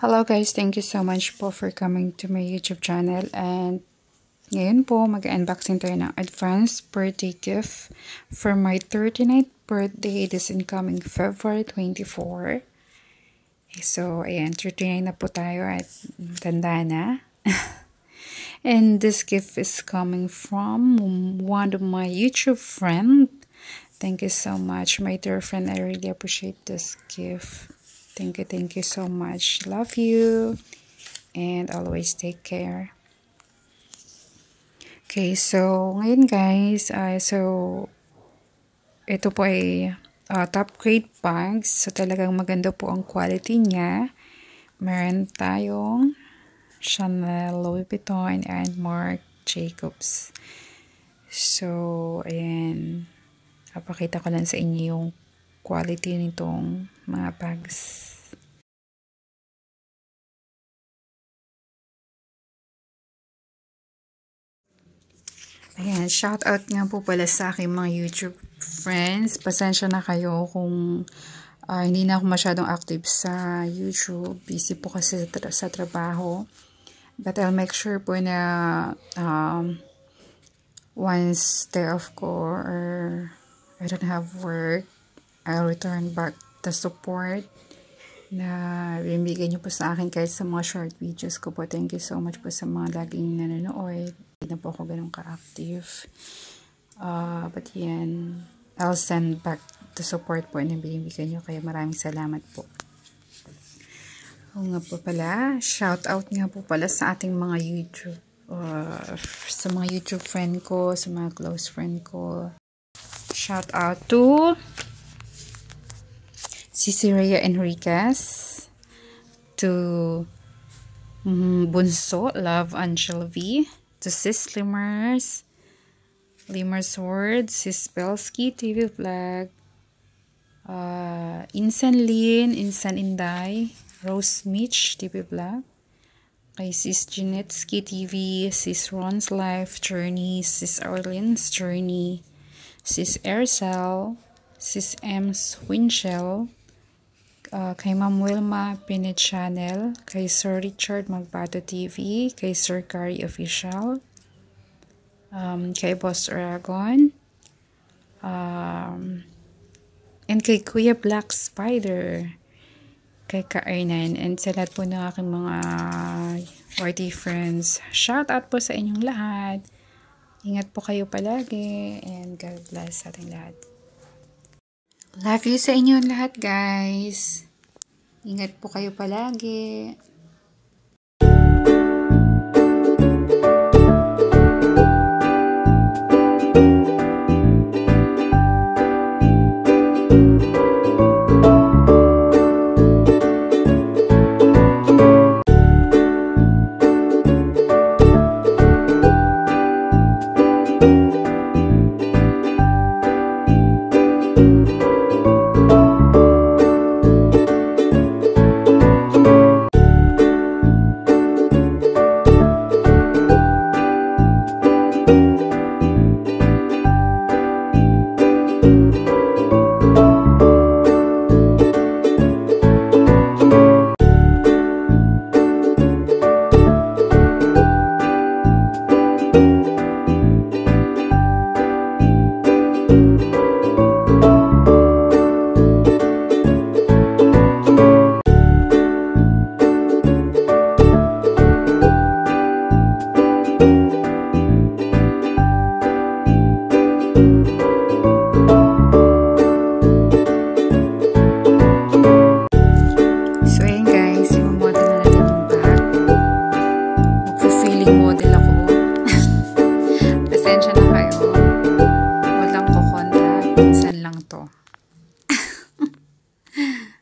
Hello guys, thank you so much po for coming to my YouTube channel and ngayon po mag-unboxing tayo ng advance birthday gift for my 39th birthday this incoming February 24. Eh, so, ayan, 39 na po tayo at tanda na. and this gift is coming from one of my YouTube friend. Thank you so much, my dear friend. I really appreciate this gift. Thank you, thank you so much. Love you. And always take care. Okay, so, ngayon guys, uh, so, ito po ay uh, top grade bags. So, talagang maganda po ang quality niya. Meron tayong Chanel, Louis Vuitton, and Marc Jacobs. So, ayan. Papakita ko lang sa inyo yung quality nitong mga bags. Ayan, shout out nga po pala sa aking mga YouTube friends. Pasensya na kayo kung uh, hindi na ako masyadong active sa YouTube. Busy po kasi sa, tra sa trabaho. But I'll make sure po na um, once day off ko or I don't have work, I'll return back the support na binibigay niyo po sa akin kahit sa mga short videos ko po. Thank you so much po sa mga laging nanonood. Hindi na po ako ganun ka-active. Uh, but yan, I'll send back the support po na binibigay nyo. Kaya maraming salamat po. O nga po pala, shout out nga po pala sa ating mga YouTube, uh, sa mga YouTube friend ko, sa mga close friend ko. Shout out to Cici Rhea Enriquez, to um, Bunso, Love Angel V, to Sis Limers, Limers Word, Sis Belsky TV Vlog, uh, Insan Lin, Insan Inday, Rose Mitch TV Vlog, kay Sis Janetsky TV, Sis Ron's Life Journey, Sis Arlene's Journey, Sis Aircel, Sis M's Winchell, uh, kay Ma'am Wilma Pinet Channel, kay Sir Richard Magbato TV, kay Sir Kari Official, um, kay Boss Aragon, um, and kay Kuya Black Spider, kay Ka-Arnan, and sa lahat po ng aking mga YT friends. Shout out po sa inyong lahat. Ingat po kayo palagi, and God bless sa ating lahat. Love you sa inyo lahat, guys. Ingat po kayo palagi. role model ako. Pasensya na kayo. Walang kukontra. Minsan lang to.